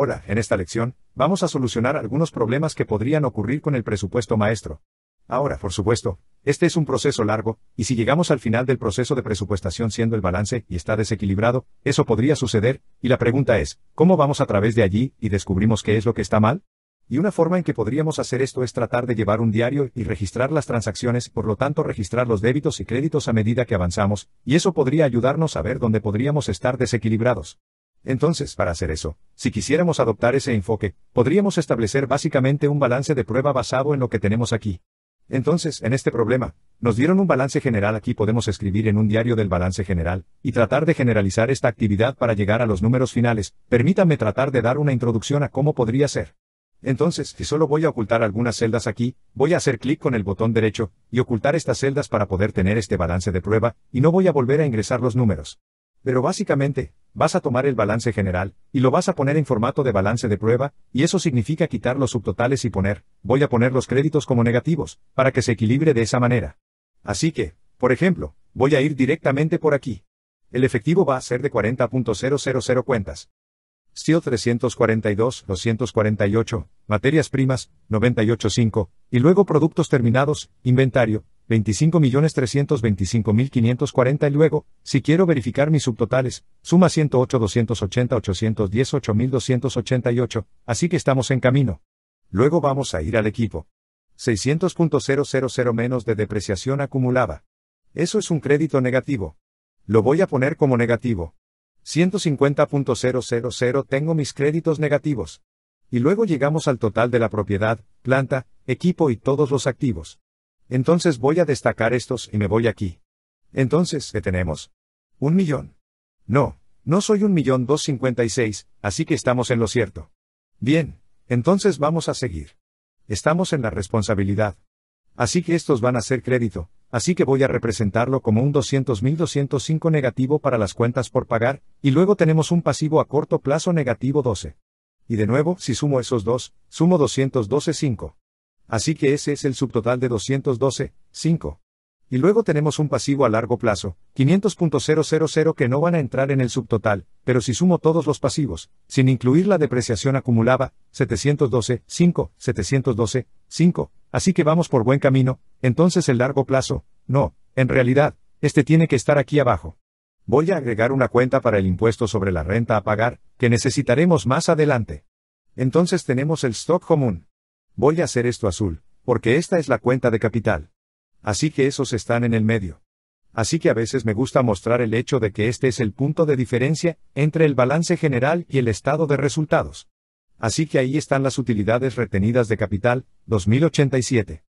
Hola, en esta lección, vamos a solucionar algunos problemas que podrían ocurrir con el presupuesto maestro. Ahora, por supuesto, este es un proceso largo, y si llegamos al final del proceso de presupuestación siendo el balance y está desequilibrado, eso podría suceder, y la pregunta es, ¿cómo vamos a través de allí y descubrimos qué es lo que está mal? Y una forma en que podríamos hacer esto es tratar de llevar un diario y registrar las transacciones, por lo tanto registrar los débitos y créditos a medida que avanzamos, y eso podría ayudarnos a ver dónde podríamos estar desequilibrados. Entonces, para hacer eso, si quisiéramos adoptar ese enfoque, podríamos establecer básicamente un balance de prueba basado en lo que tenemos aquí. Entonces, en este problema, nos dieron un balance general aquí podemos escribir en un diario del balance general, y tratar de generalizar esta actividad para llegar a los números finales, permítanme tratar de dar una introducción a cómo podría ser. Entonces, si solo voy a ocultar algunas celdas aquí, voy a hacer clic con el botón derecho, y ocultar estas celdas para poder tener este balance de prueba, y no voy a volver a ingresar los números. Pero básicamente, vas a tomar el balance general, y lo vas a poner en formato de balance de prueba, y eso significa quitar los subtotales y poner, voy a poner los créditos como negativos, para que se equilibre de esa manera. Así que, por ejemplo, voy a ir directamente por aquí. El efectivo va a ser de 40.000 cuentas. Steel 342, 248, materias primas, 98.5, y luego productos terminados, inventario, 25.325.540 y luego, si quiero verificar mis subtotales, suma 108 280 810 8.288, así que estamos en camino. Luego vamos a ir al equipo. 600.000 menos de depreciación acumulada. Eso es un crédito negativo. Lo voy a poner como negativo. 150.000 tengo mis créditos negativos. Y luego llegamos al total de la propiedad, planta, equipo y todos los activos. Entonces voy a destacar estos y me voy aquí. Entonces, ¿qué tenemos? Un millón. No, no soy un millón dos cincuenta y seis, así que estamos en lo cierto. Bien, entonces vamos a seguir. Estamos en la responsabilidad. Así que estos van a ser crédito, así que voy a representarlo como un 200.205 negativo para las cuentas por pagar, y luego tenemos un pasivo a corto plazo negativo 12. Y de nuevo, si sumo esos dos, sumo 212.5. Así que ese es el subtotal de 212, 5. Y luego tenemos un pasivo a largo plazo, 500.000 que no van a entrar en el subtotal, pero si sumo todos los pasivos, sin incluir la depreciación acumulada, 712, 5, 712, 5, así que vamos por buen camino, entonces el largo plazo, no, en realidad, este tiene que estar aquí abajo. Voy a agregar una cuenta para el impuesto sobre la renta a pagar, que necesitaremos más adelante. Entonces tenemos el stock común. Voy a hacer esto azul, porque esta es la cuenta de capital. Así que esos están en el medio. Así que a veces me gusta mostrar el hecho de que este es el punto de diferencia entre el balance general y el estado de resultados. Así que ahí están las utilidades retenidas de capital, 2087.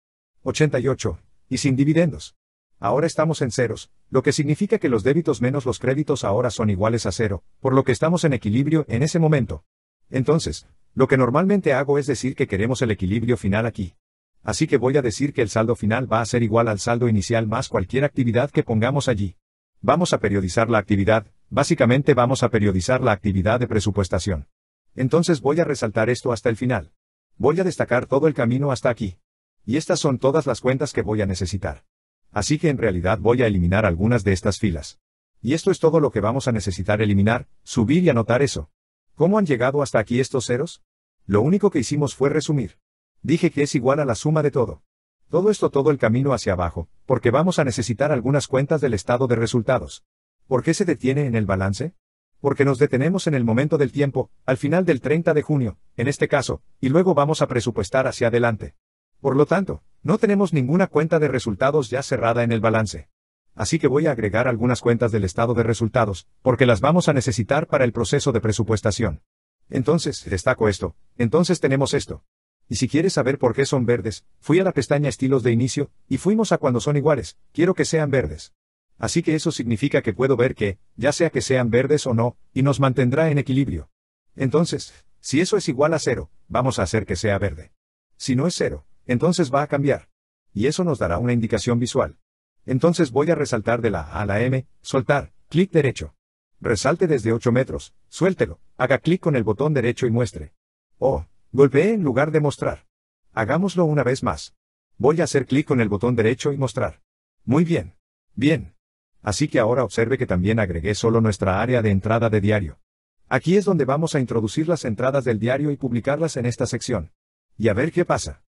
88. Y sin dividendos. Ahora estamos en ceros, lo que significa que los débitos menos los créditos ahora son iguales a cero, por lo que estamos en equilibrio en ese momento. Entonces, lo que normalmente hago es decir que queremos el equilibrio final aquí. Así que voy a decir que el saldo final va a ser igual al saldo inicial más cualquier actividad que pongamos allí. Vamos a periodizar la actividad, básicamente vamos a periodizar la actividad de presupuestación. Entonces voy a resaltar esto hasta el final. Voy a destacar todo el camino hasta aquí. Y estas son todas las cuentas que voy a necesitar. Así que en realidad voy a eliminar algunas de estas filas. Y esto es todo lo que vamos a necesitar eliminar, subir y anotar eso. ¿Cómo han llegado hasta aquí estos ceros? Lo único que hicimos fue resumir. Dije que es igual a la suma de todo. Todo esto todo el camino hacia abajo, porque vamos a necesitar algunas cuentas del estado de resultados. ¿Por qué se detiene en el balance? Porque nos detenemos en el momento del tiempo, al final del 30 de junio, en este caso, y luego vamos a presupuestar hacia adelante. Por lo tanto, no tenemos ninguna cuenta de resultados ya cerrada en el balance así que voy a agregar algunas cuentas del estado de resultados, porque las vamos a necesitar para el proceso de presupuestación. Entonces, destaco esto, entonces tenemos esto. Y si quieres saber por qué son verdes, fui a la pestaña estilos de inicio, y fuimos a cuando son iguales, quiero que sean verdes. Así que eso significa que puedo ver que, ya sea que sean verdes o no, y nos mantendrá en equilibrio. Entonces, si eso es igual a cero, vamos a hacer que sea verde. Si no es cero, entonces va a cambiar. Y eso nos dará una indicación visual. Entonces voy a resaltar de la A a la M, soltar, clic derecho. Resalte desde 8 metros, suéltelo, haga clic con el botón derecho y muestre. Oh, golpeé en lugar de mostrar. Hagámoslo una vez más. Voy a hacer clic con el botón derecho y mostrar. Muy bien. Bien. Así que ahora observe que también agregué solo nuestra área de entrada de diario. Aquí es donde vamos a introducir las entradas del diario y publicarlas en esta sección. Y a ver qué pasa.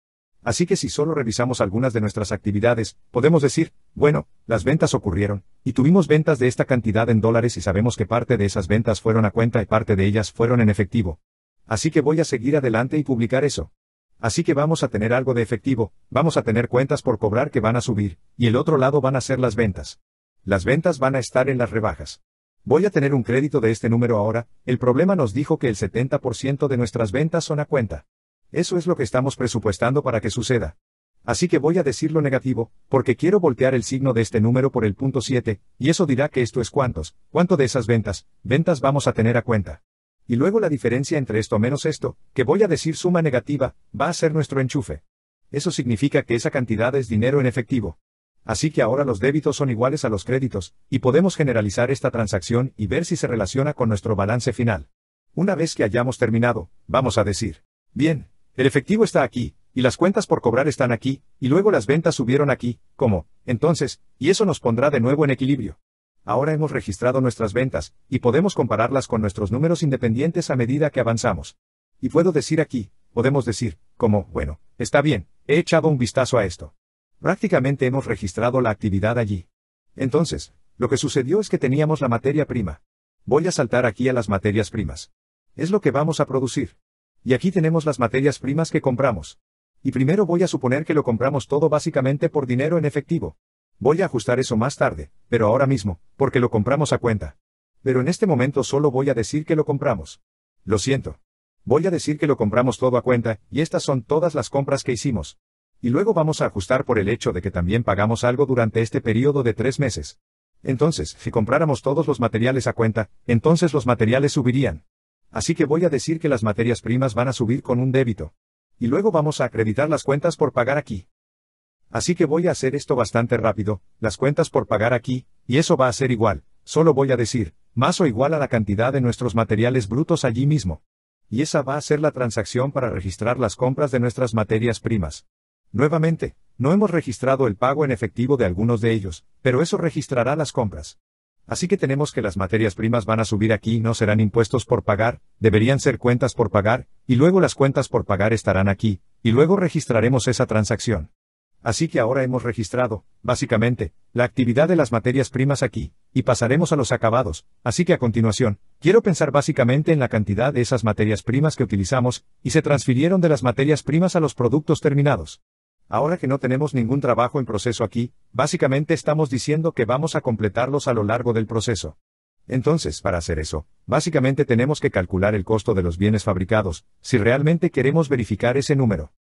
Así que si solo revisamos algunas de nuestras actividades, podemos decir, bueno, las ventas ocurrieron, y tuvimos ventas de esta cantidad en dólares y sabemos que parte de esas ventas fueron a cuenta y parte de ellas fueron en efectivo. Así que voy a seguir adelante y publicar eso. Así que vamos a tener algo de efectivo, vamos a tener cuentas por cobrar que van a subir, y el otro lado van a ser las ventas. Las ventas van a estar en las rebajas. Voy a tener un crédito de este número ahora, el problema nos dijo que el 70% de nuestras ventas son a cuenta. Eso es lo que estamos presupuestando para que suceda. Así que voy a decir lo negativo, porque quiero voltear el signo de este número por el punto 7, y eso dirá que esto es cuántos, cuánto de esas ventas, ventas vamos a tener a cuenta. Y luego la diferencia entre esto menos esto, que voy a decir suma negativa, va a ser nuestro enchufe. Eso significa que esa cantidad es dinero en efectivo. Así que ahora los débitos son iguales a los créditos, y podemos generalizar esta transacción y ver si se relaciona con nuestro balance final. Una vez que hayamos terminado, vamos a decir, bien, el efectivo está aquí, y las cuentas por cobrar están aquí, y luego las ventas subieron aquí, ¿cómo? Entonces, y eso nos pondrá de nuevo en equilibrio. Ahora hemos registrado nuestras ventas, y podemos compararlas con nuestros números independientes a medida que avanzamos. Y puedo decir aquí, podemos decir, como, bueno, está bien, he echado un vistazo a esto. Prácticamente hemos registrado la actividad allí. Entonces, lo que sucedió es que teníamos la materia prima. Voy a saltar aquí a las materias primas. Es lo que vamos a producir. Y aquí tenemos las materias primas que compramos. Y primero voy a suponer que lo compramos todo básicamente por dinero en efectivo. Voy a ajustar eso más tarde, pero ahora mismo, porque lo compramos a cuenta. Pero en este momento solo voy a decir que lo compramos. Lo siento. Voy a decir que lo compramos todo a cuenta, y estas son todas las compras que hicimos. Y luego vamos a ajustar por el hecho de que también pagamos algo durante este periodo de tres meses. Entonces, si compráramos todos los materiales a cuenta, entonces los materiales subirían. Así que voy a decir que las materias primas van a subir con un débito. Y luego vamos a acreditar las cuentas por pagar aquí. Así que voy a hacer esto bastante rápido, las cuentas por pagar aquí, y eso va a ser igual, solo voy a decir, más o igual a la cantidad de nuestros materiales brutos allí mismo. Y esa va a ser la transacción para registrar las compras de nuestras materias primas. Nuevamente, no hemos registrado el pago en efectivo de algunos de ellos, pero eso registrará las compras. Así que tenemos que las materias primas van a subir aquí y no serán impuestos por pagar, deberían ser cuentas por pagar, y luego las cuentas por pagar estarán aquí, y luego registraremos esa transacción. Así que ahora hemos registrado, básicamente, la actividad de las materias primas aquí, y pasaremos a los acabados, así que a continuación, quiero pensar básicamente en la cantidad de esas materias primas que utilizamos, y se transfirieron de las materias primas a los productos terminados. Ahora que no tenemos ningún trabajo en proceso aquí, básicamente estamos diciendo que vamos a completarlos a lo largo del proceso. Entonces, para hacer eso, básicamente tenemos que calcular el costo de los bienes fabricados, si realmente queremos verificar ese número.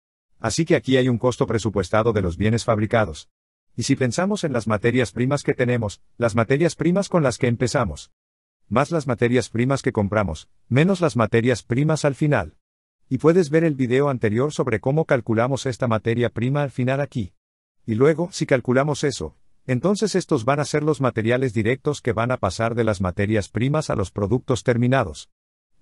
Así que aquí hay un costo presupuestado de los bienes fabricados. Y si pensamos en las materias primas que tenemos, las materias primas con las que empezamos, más las materias primas que compramos, menos las materias primas al final. Y puedes ver el video anterior sobre cómo calculamos esta materia prima al final aquí. Y luego, si calculamos eso, entonces estos van a ser los materiales directos que van a pasar de las materias primas a los productos terminados.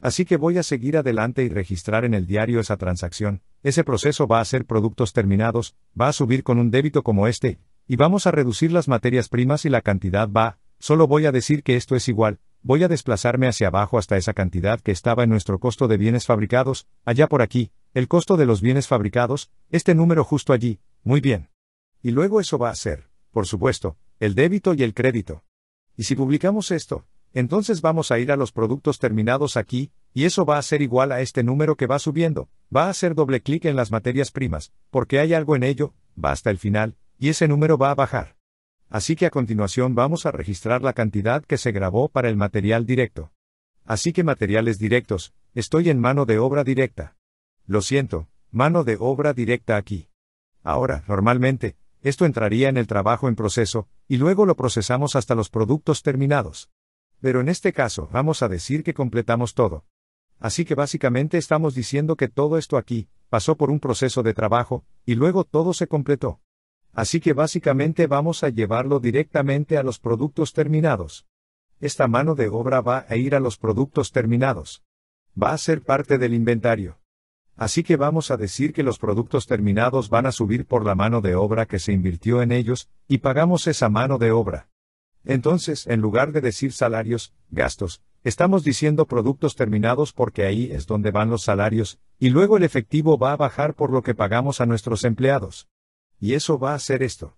Así que voy a seguir adelante y registrar en el diario esa transacción, ese proceso va a ser productos terminados, va a subir con un débito como este, y vamos a reducir las materias primas y la cantidad va, solo voy a decir que esto es igual, voy a desplazarme hacia abajo hasta esa cantidad que estaba en nuestro costo de bienes fabricados, allá por aquí, el costo de los bienes fabricados, este número justo allí, muy bien. Y luego eso va a ser, por supuesto, el débito y el crédito. Y si publicamos esto, entonces vamos a ir a los productos terminados aquí, y eso va a ser igual a este número que va subiendo, va a hacer doble clic en las materias primas, porque hay algo en ello, va hasta el final, y ese número va a bajar. Así que a continuación vamos a registrar la cantidad que se grabó para el material directo. Así que materiales directos, estoy en mano de obra directa. Lo siento, mano de obra directa aquí. Ahora, normalmente, esto entraría en el trabajo en proceso, y luego lo procesamos hasta los productos terminados. Pero en este caso, vamos a decir que completamos todo. Así que básicamente estamos diciendo que todo esto aquí, pasó por un proceso de trabajo, y luego todo se completó. Así que básicamente vamos a llevarlo directamente a los productos terminados. Esta mano de obra va a ir a los productos terminados. Va a ser parte del inventario. Así que vamos a decir que los productos terminados van a subir por la mano de obra que se invirtió en ellos, y pagamos esa mano de obra. Entonces, en lugar de decir salarios, gastos, estamos diciendo productos terminados porque ahí es donde van los salarios, y luego el efectivo va a bajar por lo que pagamos a nuestros empleados. Y eso va a ser esto.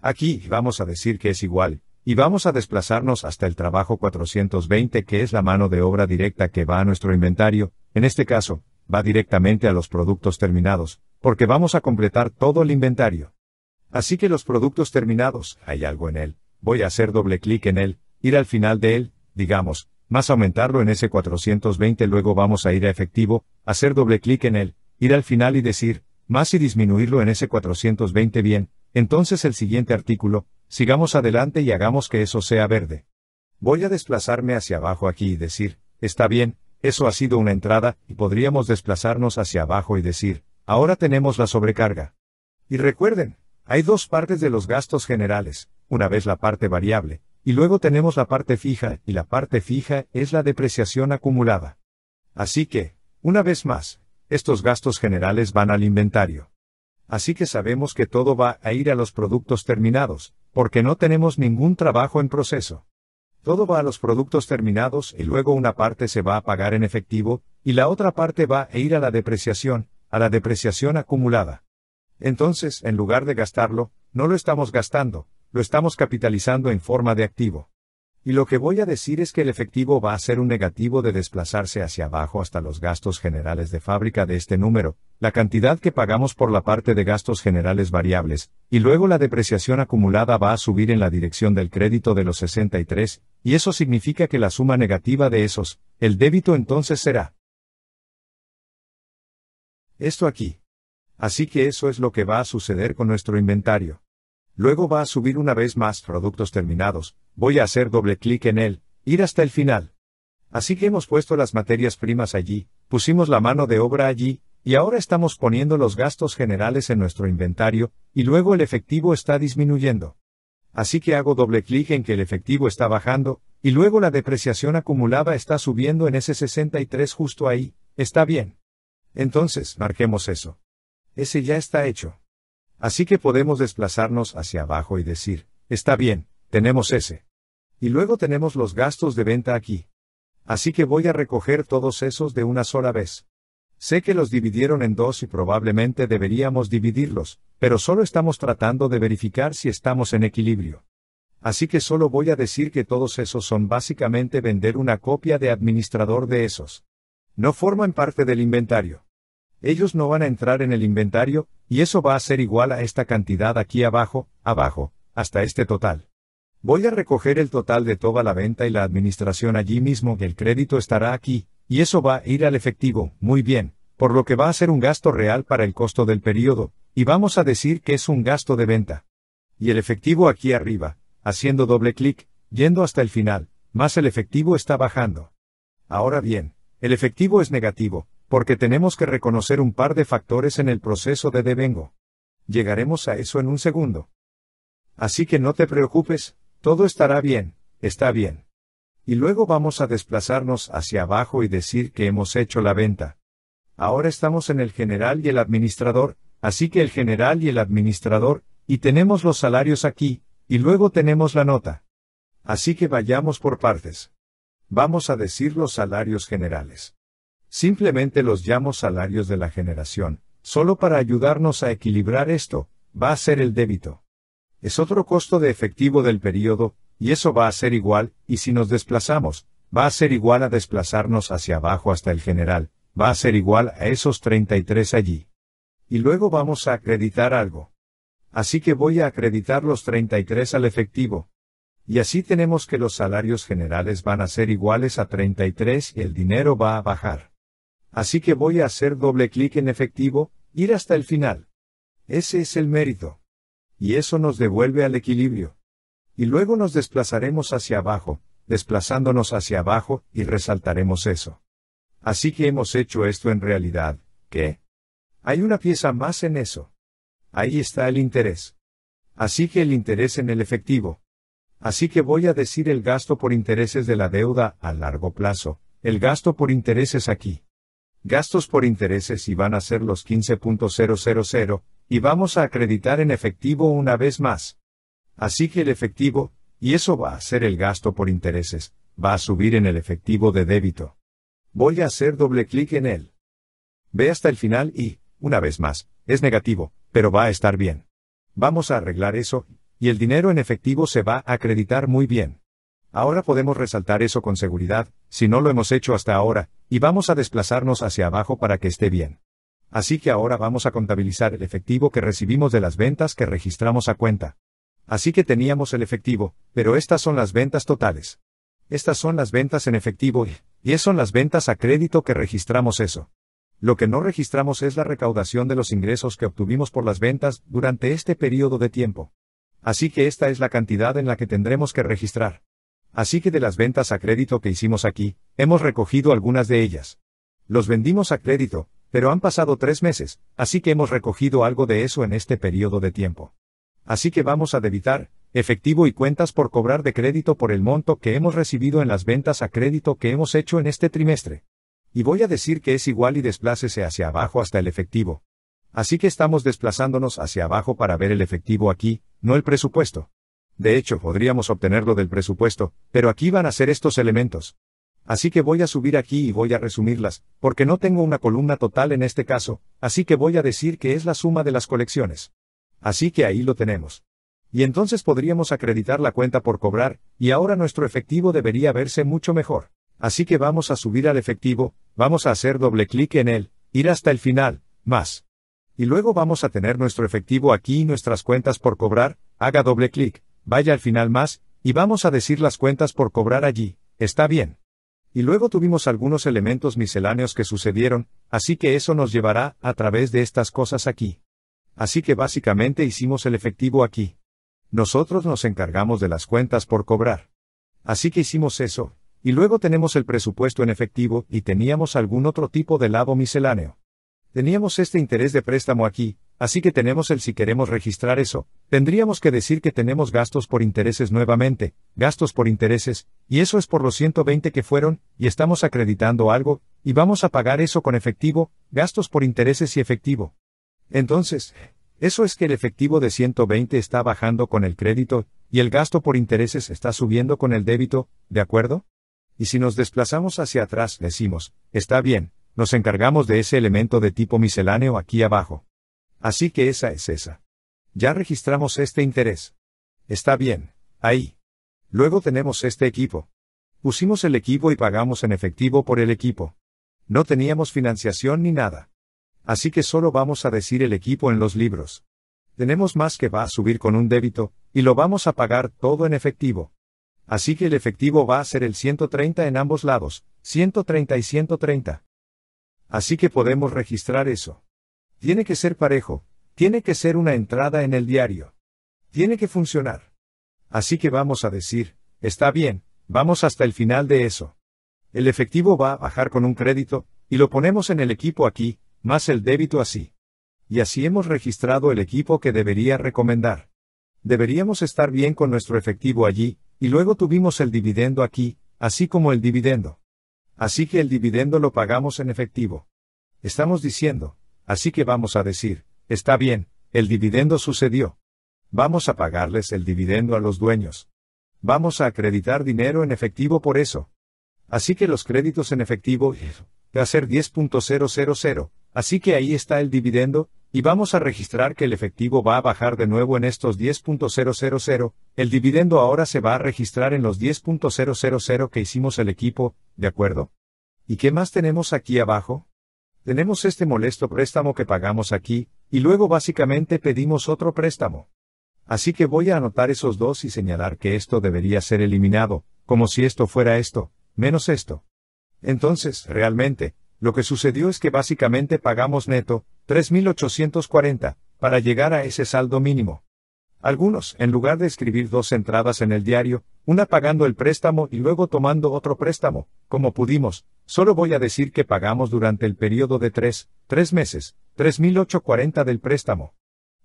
Aquí vamos a decir que es igual, y vamos a desplazarnos hasta el trabajo 420 que es la mano de obra directa que va a nuestro inventario, en este caso, va directamente a los productos terminados, porque vamos a completar todo el inventario. Así que los productos terminados, hay algo en él, voy a hacer doble clic en él, ir al final de él, digamos, más aumentarlo en ese 420 luego vamos a ir a efectivo, hacer doble clic en él, ir al final y decir, más y disminuirlo en ese 420 bien, entonces el siguiente artículo, sigamos adelante y hagamos que eso sea verde. Voy a desplazarme hacia abajo aquí y decir, está bien, eso ha sido una entrada, y podríamos desplazarnos hacia abajo y decir, ahora tenemos la sobrecarga. Y recuerden, hay dos partes de los gastos generales, una vez la parte variable, y luego tenemos la parte fija, y la parte fija es la depreciación acumulada. Así que, una vez más, estos gastos generales van al inventario. Así que sabemos que todo va a ir a los productos terminados, porque no tenemos ningún trabajo en proceso. Todo va a los productos terminados y luego una parte se va a pagar en efectivo, y la otra parte va a ir a la depreciación, a la depreciación acumulada. Entonces, en lugar de gastarlo, no lo estamos gastando, lo estamos capitalizando en forma de activo. Y lo que voy a decir es que el efectivo va a ser un negativo de desplazarse hacia abajo hasta los gastos generales de fábrica de este número, la cantidad que pagamos por la parte de gastos generales variables, y luego la depreciación acumulada va a subir en la dirección del crédito de los 63, y eso significa que la suma negativa de esos, el débito entonces será esto aquí. Así que eso es lo que va a suceder con nuestro inventario. Luego va a subir una vez más productos terminados, voy a hacer doble clic en él, ir hasta el final. Así que hemos puesto las materias primas allí, pusimos la mano de obra allí, y ahora estamos poniendo los gastos generales en nuestro inventario, y luego el efectivo está disminuyendo. Así que hago doble clic en que el efectivo está bajando, y luego la depreciación acumulada está subiendo en ese 63 justo ahí, está bien. Entonces, marquemos eso. Ese ya está hecho. Así que podemos desplazarnos hacia abajo y decir, está bien, tenemos ese. Y luego tenemos los gastos de venta aquí. Así que voy a recoger todos esos de una sola vez. Sé que los dividieron en dos y probablemente deberíamos dividirlos, pero solo estamos tratando de verificar si estamos en equilibrio. Así que solo voy a decir que todos esos son básicamente vender una copia de administrador de esos. No forman parte del inventario. Ellos no van a entrar en el inventario, y eso va a ser igual a esta cantidad aquí abajo, abajo, hasta este total. Voy a recoger el total de toda la venta y la administración allí mismo, el crédito estará aquí, y eso va a ir al efectivo, muy bien, por lo que va a ser un gasto real para el costo del periodo, y vamos a decir que es un gasto de venta. Y el efectivo aquí arriba, haciendo doble clic, yendo hasta el final, más el efectivo está bajando. Ahora bien, el efectivo es negativo, porque tenemos que reconocer un par de factores en el proceso de devengo. Llegaremos a eso en un segundo. Así que no te preocupes, todo estará bien, está bien. Y luego vamos a desplazarnos hacia abajo y decir que hemos hecho la venta. Ahora estamos en el general y el administrador, así que el general y el administrador, y tenemos los salarios aquí, y luego tenemos la nota. Así que vayamos por partes. Vamos a decir los salarios generales. Simplemente los llamo salarios de la generación, solo para ayudarnos a equilibrar esto, va a ser el débito. Es otro costo de efectivo del periodo, y eso va a ser igual, y si nos desplazamos, va a ser igual a desplazarnos hacia abajo hasta el general, va a ser igual a esos 33 allí. Y luego vamos a acreditar algo. Así que voy a acreditar los 33 al efectivo, y así tenemos que los salarios generales van a ser iguales a 33 y el dinero va a bajar. Así que voy a hacer doble clic en efectivo, ir hasta el final. Ese es el mérito. Y eso nos devuelve al equilibrio. Y luego nos desplazaremos hacia abajo, desplazándonos hacia abajo, y resaltaremos eso. Así que hemos hecho esto en realidad, ¿qué? Hay una pieza más en eso. Ahí está el interés. Así que el interés en el efectivo. Así que voy a decir el gasto por intereses de la deuda a largo plazo, el gasto por intereses aquí. Gastos por intereses y van a ser los 15.000, y vamos a acreditar en efectivo una vez más. Así que el efectivo, y eso va a ser el gasto por intereses, va a subir en el efectivo de débito. Voy a hacer doble clic en él. Ve hasta el final y, una vez más, es negativo, pero va a estar bien. Vamos a arreglar eso, y el dinero en efectivo se va a acreditar muy bien. Ahora podemos resaltar eso con seguridad, si no lo hemos hecho hasta ahora, y vamos a desplazarnos hacia abajo para que esté bien. Así que ahora vamos a contabilizar el efectivo que recibimos de las ventas que registramos a cuenta. Así que teníamos el efectivo, pero estas son las ventas totales. Estas son las ventas en efectivo y, y son las ventas a crédito que registramos eso. Lo que no registramos es la recaudación de los ingresos que obtuvimos por las ventas durante este periodo de tiempo. Así que esta es la cantidad en la que tendremos que registrar. Así que de las ventas a crédito que hicimos aquí, hemos recogido algunas de ellas. Los vendimos a crédito, pero han pasado tres meses, así que hemos recogido algo de eso en este periodo de tiempo. Así que vamos a debitar, efectivo y cuentas por cobrar de crédito por el monto que hemos recibido en las ventas a crédito que hemos hecho en este trimestre. Y voy a decir que es igual y desplácese hacia abajo hasta el efectivo. Así que estamos desplazándonos hacia abajo para ver el efectivo aquí, no el presupuesto. De hecho, podríamos obtenerlo del presupuesto, pero aquí van a ser estos elementos. Así que voy a subir aquí y voy a resumirlas, porque no tengo una columna total en este caso, así que voy a decir que es la suma de las colecciones. Así que ahí lo tenemos. Y entonces podríamos acreditar la cuenta por cobrar, y ahora nuestro efectivo debería verse mucho mejor. Así que vamos a subir al efectivo, vamos a hacer doble clic en él, ir hasta el final, más. Y luego vamos a tener nuestro efectivo aquí y nuestras cuentas por cobrar, haga doble clic, vaya al final más, y vamos a decir las cuentas por cobrar allí, está bien. Y luego tuvimos algunos elementos misceláneos que sucedieron, así que eso nos llevará a través de estas cosas aquí. Así que básicamente hicimos el efectivo aquí. Nosotros nos encargamos de las cuentas por cobrar. Así que hicimos eso, y luego tenemos el presupuesto en efectivo y teníamos algún otro tipo de lado misceláneo. Teníamos este interés de préstamo aquí, así que tenemos el si queremos registrar eso, tendríamos que decir que tenemos gastos por intereses nuevamente, gastos por intereses, y eso es por los 120 que fueron, y estamos acreditando algo, y vamos a pagar eso con efectivo, gastos por intereses y efectivo. Entonces, eso es que el efectivo de 120 está bajando con el crédito, y el gasto por intereses está subiendo con el débito, ¿de acuerdo? Y si nos desplazamos hacia atrás, decimos, está bien, nos encargamos de ese elemento de tipo misceláneo aquí abajo. Así que esa es esa. Ya registramos este interés. Está bien, ahí. Luego tenemos este equipo. Pusimos el equipo y pagamos en efectivo por el equipo. No teníamos financiación ni nada. Así que solo vamos a decir el equipo en los libros. Tenemos más que va a subir con un débito, y lo vamos a pagar todo en efectivo. Así que el efectivo va a ser el 130 en ambos lados, 130 y 130. Así que podemos registrar eso. Tiene que ser parejo, tiene que ser una entrada en el diario. Tiene que funcionar. Así que vamos a decir, está bien, vamos hasta el final de eso. El efectivo va a bajar con un crédito, y lo ponemos en el equipo aquí, más el débito así. Y así hemos registrado el equipo que debería recomendar. Deberíamos estar bien con nuestro efectivo allí, y luego tuvimos el dividendo aquí, así como el dividendo. Así que el dividendo lo pagamos en efectivo. Estamos diciendo, así que vamos a decir, está bien, el dividendo sucedió. Vamos a pagarles el dividendo a los dueños. Vamos a acreditar dinero en efectivo por eso. Así que los créditos en efectivo va a ser 10.000, así que ahí está el dividendo, y vamos a registrar que el efectivo va a bajar de nuevo en estos 10.000, el dividendo ahora se va a registrar en los 10.000 que hicimos el equipo, ¿de acuerdo? ¿Y qué más tenemos aquí abajo? Tenemos este molesto préstamo que pagamos aquí, y luego básicamente pedimos otro préstamo. Así que voy a anotar esos dos y señalar que esto debería ser eliminado, como si esto fuera esto, menos esto. Entonces, realmente, lo que sucedió es que básicamente pagamos neto, 3.840, para llegar a ese saldo mínimo. Algunos, en lugar de escribir dos entradas en el diario, una pagando el préstamo y luego tomando otro préstamo, como pudimos, solo voy a decir que pagamos durante el periodo de tres, tres meses, 3.840 del préstamo.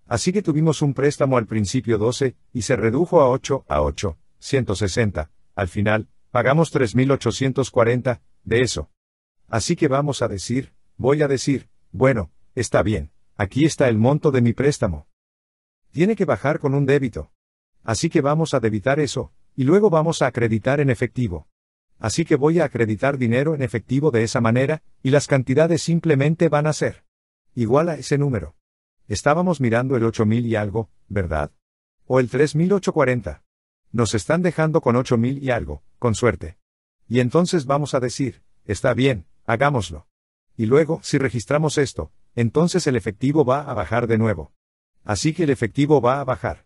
Así que tuvimos un préstamo al principio 12, y se redujo a 8, a 8, 160. Al final, pagamos 3.840, de eso. Así que vamos a decir, voy a decir, bueno, está bien, aquí está el monto de mi préstamo. Tiene que bajar con un débito. Así que vamos a debitar eso, y luego vamos a acreditar en efectivo. Así que voy a acreditar dinero en efectivo de esa manera, y las cantidades simplemente van a ser igual a ese número. Estábamos mirando el 8000 y algo, ¿verdad? O el 3840. Nos están dejando con 8000 y algo, con suerte. Y entonces vamos a decir, está bien, hagámoslo. Y luego, si registramos esto, entonces el efectivo va a bajar de nuevo. Así que el efectivo va a bajar.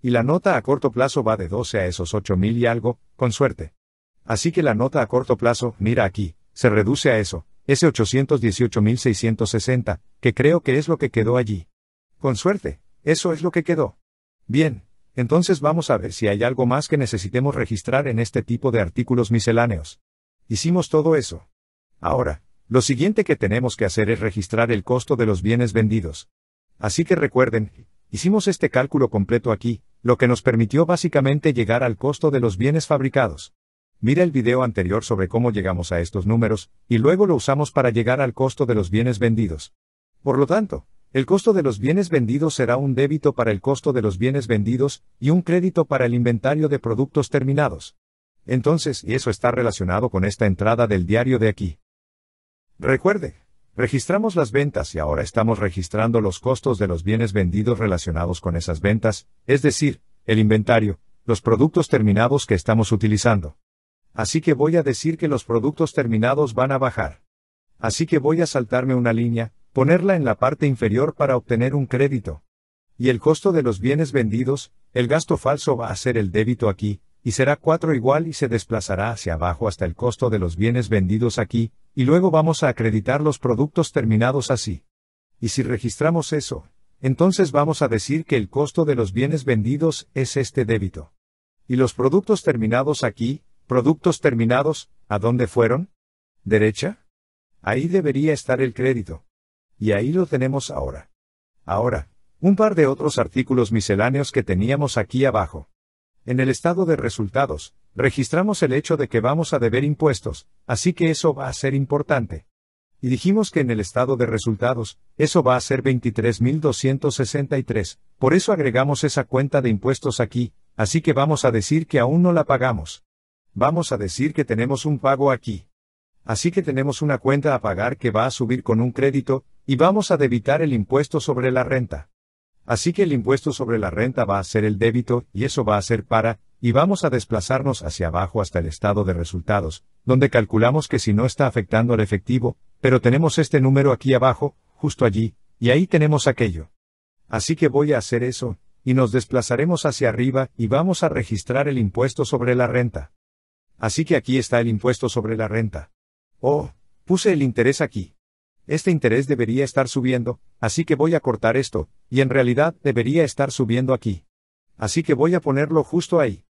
Y la nota a corto plazo va de 12 a esos 8000 y algo, con suerte. Así que la nota a corto plazo, mira aquí, se reduce a eso, ese 818.660, que creo que es lo que quedó allí. Con suerte, eso es lo que quedó. Bien, entonces vamos a ver si hay algo más que necesitemos registrar en este tipo de artículos misceláneos. Hicimos todo eso. Ahora, lo siguiente que tenemos que hacer es registrar el costo de los bienes vendidos. Así que recuerden, hicimos este cálculo completo aquí, lo que nos permitió básicamente llegar al costo de los bienes fabricados. Mira el video anterior sobre cómo llegamos a estos números, y luego lo usamos para llegar al costo de los bienes vendidos. Por lo tanto, el costo de los bienes vendidos será un débito para el costo de los bienes vendidos, y un crédito para el inventario de productos terminados. Entonces, y eso está relacionado con esta entrada del diario de aquí. Recuerde, registramos las ventas y ahora estamos registrando los costos de los bienes vendidos relacionados con esas ventas, es decir, el inventario, los productos terminados que estamos utilizando. Así que voy a decir que los productos terminados van a bajar. Así que voy a saltarme una línea, ponerla en la parte inferior para obtener un crédito. Y el costo de los bienes vendidos, el gasto falso va a ser el débito aquí, y será 4 igual y se desplazará hacia abajo hasta el costo de los bienes vendidos aquí, y luego vamos a acreditar los productos terminados así. Y si registramos eso, entonces vamos a decir que el costo de los bienes vendidos es este débito. Y los productos terminados aquí, Productos terminados, ¿a dónde fueron? ¿Derecha? Ahí debería estar el crédito. Y ahí lo tenemos ahora. Ahora, un par de otros artículos misceláneos que teníamos aquí abajo. En el estado de resultados, registramos el hecho de que vamos a deber impuestos, así que eso va a ser importante. Y dijimos que en el estado de resultados, eso va a ser 23.263, por eso agregamos esa cuenta de impuestos aquí, así que vamos a decir que aún no la pagamos. Vamos a decir que tenemos un pago aquí. Así que tenemos una cuenta a pagar que va a subir con un crédito, y vamos a debitar el impuesto sobre la renta. Así que el impuesto sobre la renta va a ser el débito, y eso va a ser para, y vamos a desplazarnos hacia abajo hasta el estado de resultados, donde calculamos que si no está afectando al efectivo, pero tenemos este número aquí abajo, justo allí, y ahí tenemos aquello. Así que voy a hacer eso, y nos desplazaremos hacia arriba, y vamos a registrar el impuesto sobre la renta. Así que aquí está el impuesto sobre la renta. Oh, puse el interés aquí. Este interés debería estar subiendo, así que voy a cortar esto, y en realidad debería estar subiendo aquí. Así que voy a ponerlo justo ahí.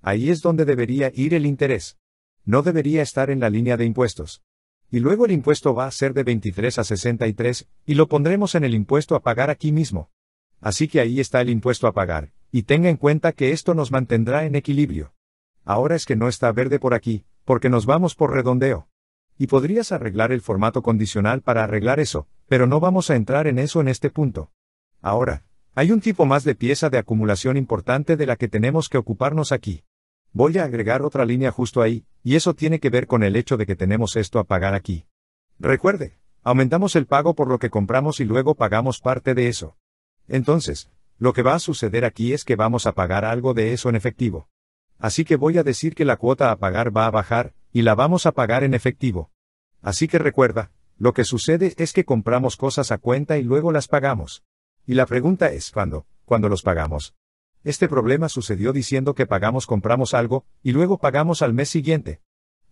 Ahí es donde debería ir el interés. No debería estar en la línea de impuestos. Y luego el impuesto va a ser de 23 a 63, y lo pondremos en el impuesto a pagar aquí mismo. Así que ahí está el impuesto a pagar, y tenga en cuenta que esto nos mantendrá en equilibrio. Ahora es que no está verde por aquí, porque nos vamos por redondeo. Y podrías arreglar el formato condicional para arreglar eso, pero no vamos a entrar en eso en este punto. Ahora, hay un tipo más de pieza de acumulación importante de la que tenemos que ocuparnos aquí. Voy a agregar otra línea justo ahí, y eso tiene que ver con el hecho de que tenemos esto a pagar aquí. Recuerde, aumentamos el pago por lo que compramos y luego pagamos parte de eso. Entonces, lo que va a suceder aquí es que vamos a pagar algo de eso en efectivo. Así que voy a decir que la cuota a pagar va a bajar, y la vamos a pagar en efectivo. Así que recuerda, lo que sucede es que compramos cosas a cuenta y luego las pagamos. Y la pregunta es, ¿cuándo? ¿Cuándo los pagamos? Este problema sucedió diciendo que pagamos compramos algo, y luego pagamos al mes siguiente.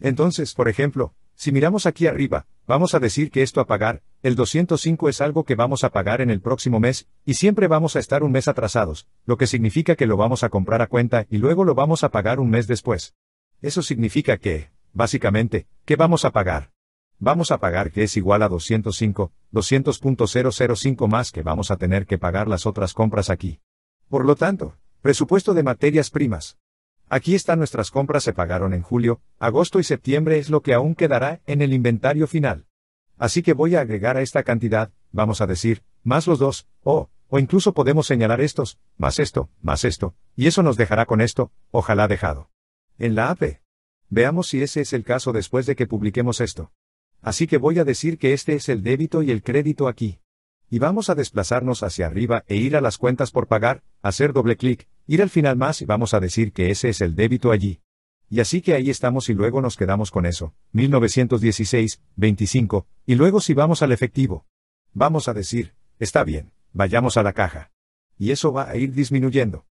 Entonces, por ejemplo, si miramos aquí arriba, vamos a decir que esto a pagar, el 205 es algo que vamos a pagar en el próximo mes, y siempre vamos a estar un mes atrasados, lo que significa que lo vamos a comprar a cuenta y luego lo vamos a pagar un mes después. Eso significa que, básicamente, ¿qué vamos a pagar? Vamos a pagar que es igual a 205, 200.005 más que vamos a tener que pagar las otras compras aquí. Por lo tanto, presupuesto de materias primas. Aquí están nuestras compras se pagaron en julio, agosto y septiembre es lo que aún quedará en el inventario final. Así que voy a agregar a esta cantidad, vamos a decir, más los dos, o, o incluso podemos señalar estos, más esto, más esto, y eso nos dejará con esto, ojalá dejado. En la AP. Veamos si ese es el caso después de que publiquemos esto. Así que voy a decir que este es el débito y el crédito aquí. Y vamos a desplazarnos hacia arriba e ir a las cuentas por pagar, hacer doble clic, ir al final más y vamos a decir que ese es el débito allí. Y así que ahí estamos y luego nos quedamos con eso. 1916, 25, y luego si vamos al efectivo. Vamos a decir, está bien, vayamos a la caja. Y eso va a ir disminuyendo.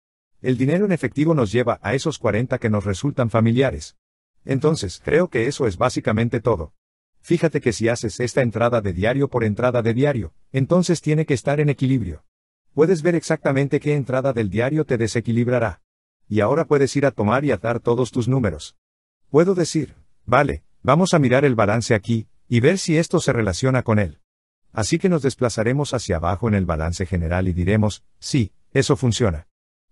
El dinero en efectivo nos lleva a esos 40 que nos resultan familiares. Entonces, creo que eso es básicamente todo. Fíjate que si haces esta entrada de diario por entrada de diario, entonces tiene que estar en equilibrio. Puedes ver exactamente qué entrada del diario te desequilibrará. Y ahora puedes ir a tomar y atar todos tus números. Puedo decir, vale, vamos a mirar el balance aquí, y ver si esto se relaciona con él. Así que nos desplazaremos hacia abajo en el balance general y diremos, sí, eso funciona.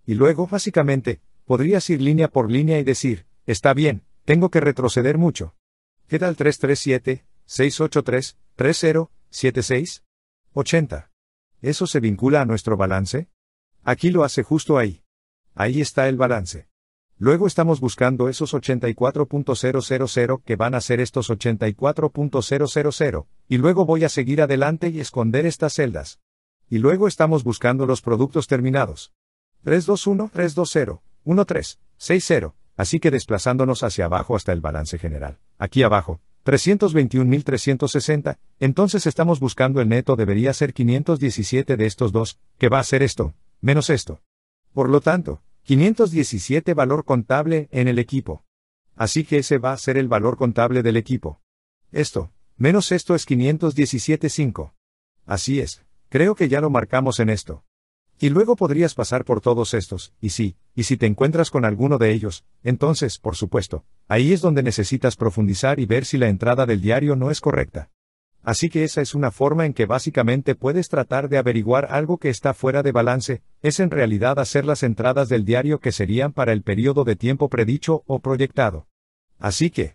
Y luego, básicamente, podrías ir línea por línea y decir, está bien, tengo que retroceder mucho. ¿Qué tal 337, 683, 30, 76? 80. ¿Eso se vincula a nuestro balance? Aquí lo hace justo ahí. Ahí está el balance. Luego estamos buscando esos 84.000 que van a ser estos 84.000, y luego voy a seguir adelante y esconder estas celdas. Y luego estamos buscando los productos terminados. 321, 320, 13, 60, así que desplazándonos hacia abajo hasta el balance general. Aquí abajo, 321.360, entonces estamos buscando el neto debería ser 517 de estos dos, que va a ser esto, menos esto. Por lo tanto, 517 valor contable en el equipo. Así que ese va a ser el valor contable del equipo. Esto, menos esto es 517.5. Así es, creo que ya lo marcamos en esto. Y luego podrías pasar por todos estos, y sí, y si te encuentras con alguno de ellos, entonces, por supuesto, ahí es donde necesitas profundizar y ver si la entrada del diario no es correcta. Así que esa es una forma en que básicamente puedes tratar de averiguar algo que está fuera de balance, es en realidad hacer las entradas del diario que serían para el periodo de tiempo predicho o proyectado. Así que,